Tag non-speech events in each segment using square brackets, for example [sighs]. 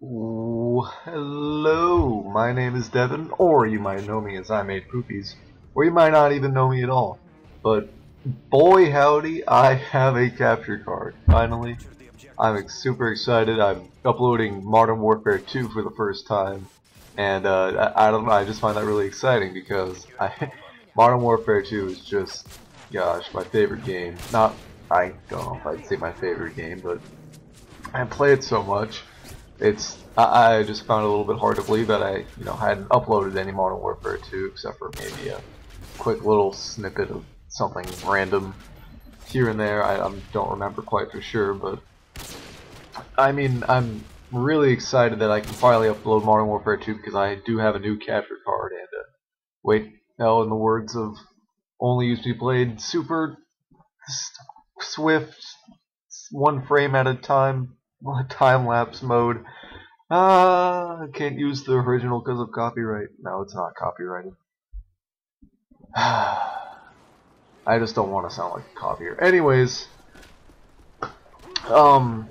Hello, my name is Devin, or you might know me as I Made Poopies, or you might not even know me at all. But boy howdy, I have a capture card, finally. I'm super excited, I'm uploading Modern Warfare 2 for the first time, and uh, I, I, don't know, I just find that really exciting because [laughs] I, Modern Warfare 2 is just, gosh, my favorite game. Not, I don't know if I'd say my favorite game, but I play it so much it's I, I, just found it a little bit hard to believe that I you know hadn't uploaded any Modern Warfare 2 except for maybe a quick little snippet of something random here and there. I, I don't remember quite for sure, but I mean I'm really excited that I can finally upload Modern Warfare 2 because I do have a new capture card and uh, wait now in the words of only used to be played super swift one frame at a time [laughs] time lapse mode. Ah, I can't use the original because of copyright. No, it's not copyrighted. [sighs] I just don't want to sound like a copier. Anyways, um,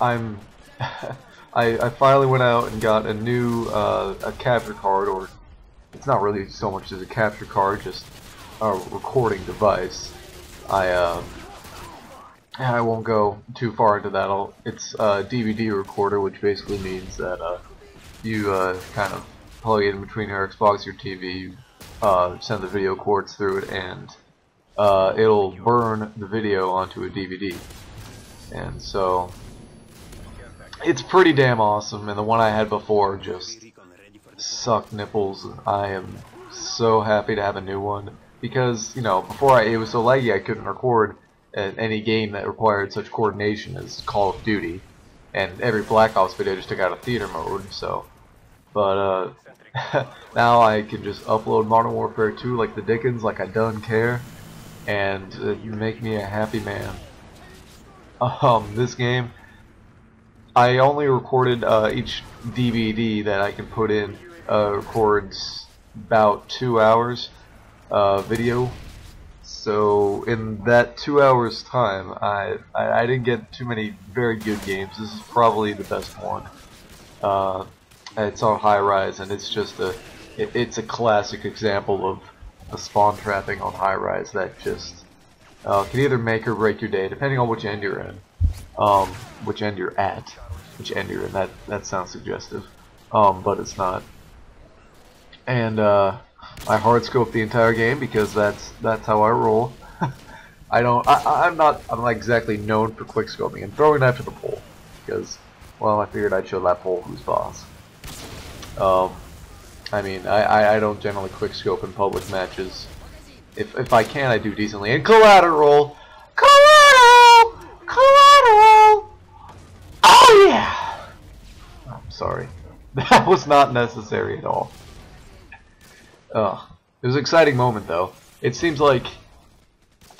I'm [laughs] I, I finally went out and got a new uh, a capture card, or it's not really so much as a capture card, just a recording device. I uh, I won't go too far into that. I'll, it's a DVD recorder, which basically means that uh, you uh, kind of plug it in between your Xbox, your TV, uh, send the video cords through it, and uh, it'll burn the video onto a DVD. And so it's pretty damn awesome. And the one I had before just sucked nipples. I am so happy to have a new one because you know before I, it was so laggy I couldn't record any game that required such coordination as Call of Duty, and every Black Ops video just took out a theater mode. So, but uh, [laughs] now I can just upload Modern Warfare 2 like the Dickens, like I don't care, and uh, you make me a happy man. Um, this game, I only recorded uh, each DVD that I can put in uh, records about two hours uh, video so in that two hours time, I, I, I didn't get too many very good games. This is probably the best one. Uh, it's on Highrise, and it's just a it, it's a classic example of a spawn trapping on Highrise that just uh, can either make or break your day, depending on which end you're in, um, which end you're at, which end you're in. That that sounds suggestive, um, but it's not. And uh, I hard scope the entire game because that's that's how I roll. [laughs] I don't. I, I'm not. I'm not exactly known for quick scoping and throwing that to the pole because, well, I figured I'd show that pole who's boss. Um, I mean, I, I, I don't generally quick scope in public matches. If if I can, I do decently. And collateral, collateral, collateral. Oh yeah. I'm sorry. [laughs] That was not necessary at all. Ugh. It was an exciting moment, though. It seems like...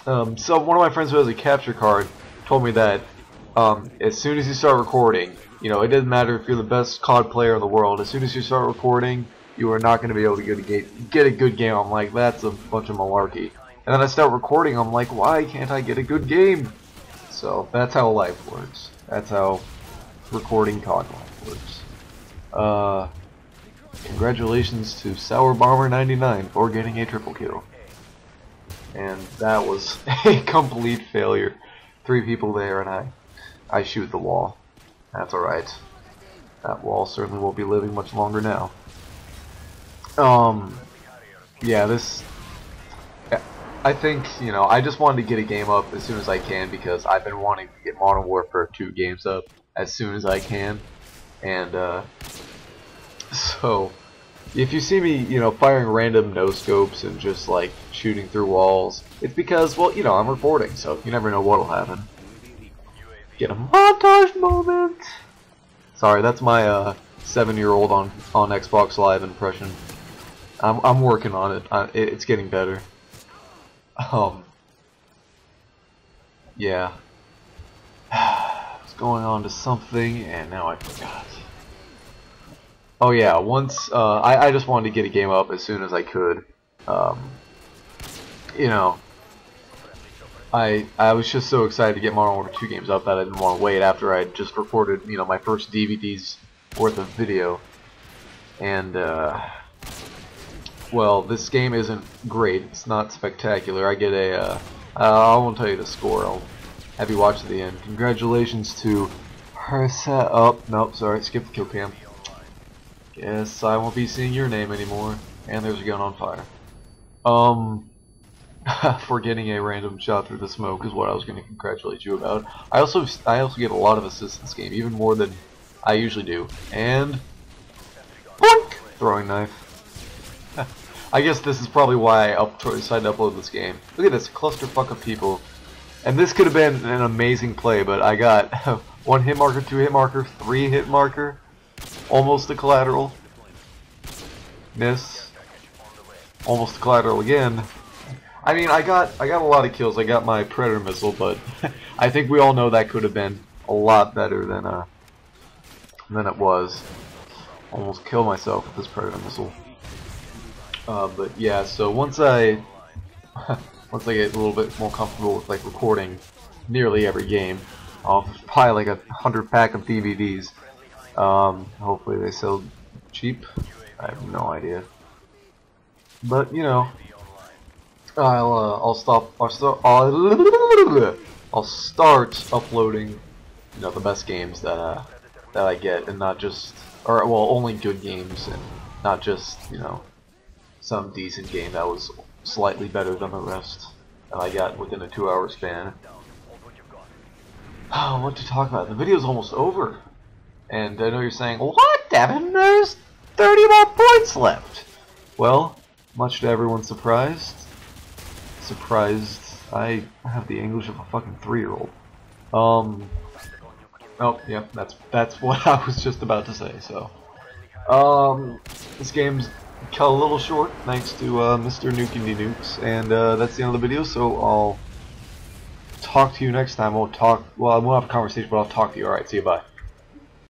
Um, so one of my friends who has a capture card told me that um, as soon as you start recording, you know, it doesn't matter if you're the best COD player in the world, as soon as you start recording, you are not going to be able to get a, game, get a good game. I'm like, that's a bunch of malarkey. And then I start recording, I'm like, why can't I get a good game? So, that's how life works. That's how recording COD life works. Uh... Congratulations to Sour Bomber 99 for getting a triple kill. And that was [laughs] a complete failure. Three people there and I I shoot the wall. That's alright. That wall certainly won't be living much longer now. Um yeah, this I think, you know, I just wanted to get a game up as soon as I can because I've been wanting to get Modern Warfare 2 games up as soon as I can. And uh so, if you see me, you know, firing random no-scopes and just, like, shooting through walls, it's because, well, you know, I'm recording, so you never know what'll happen. Get a montage moment! Sorry, that's my, uh, seven-year-old on, on Xbox Live impression. I'm, I'm working on it. I. It's getting better. Um, yeah. [sighs] I was going on to something, and now I forgot. Oh yeah, once uh, I I just wanted to get a game up as soon as I could. Um, you know, I I was just so excited to get Modern Warfare 2 games up that I didn't want to wait after I just recorded you know my first DVDs worth of video, and uh, well, this game isn't great. It's not spectacular. I get a. Uh, I won't tell you the score. I'll have you watch to the end. Congratulations to Hersa. Oh, nope, sorry, skip the kill cam. Guess I won't be seeing your name anymore. And there's a gun on fire. Um, [laughs] for getting a random shot through the smoke is what I was going to congratulate you about. I also I also get a lot of assists this game, even more than I usually do. And boink, throwing knife. [laughs] I guess this is probably why I up decided to upload this game. Look at this clusterfuck of people. And this could have been an amazing play, but I got [laughs] one hit marker, two hit marker, three hit marker, almost a collateral, miss, almost a collateral again. I mean, I got I got a lot of kills. I got my predator missile, but [laughs] I think we all know that could have been a lot better than uh than it was. Almost kill myself with this predator missile. Uh, but yeah, so once I [laughs] once I get a little bit more comfortable with like recording nearly every game, I'll buy like a hundred pack of DVDs. Um, hopefully they sell cheap. I have no idea. But you know, I'll uh, I'll stop. I'll start. I'll, I'll start uploading, you know, the best games that uh, that I get, and not just, or well, only good games, and not just you know, some decent game that was slightly better than the rest that I got within a two-hour span. Oh, [sighs] what to talk about? The video's almost over, and I know you're saying, "What, Devin? There's 30 more points left." Well, much to everyone's surprise, surprised I have the English of a fucking three-year-old. Um. Oh, yeah, that's that's [laughs] what I was just about to say. So, um, this game's cut a little short thanks to uh, Mr. Nukindy Nukes, and uh, that's the end of the video. So I'll talk to you next time. We'll talk. Well, I won't have a conversation, but I'll talk to you. All right, see you. Bye.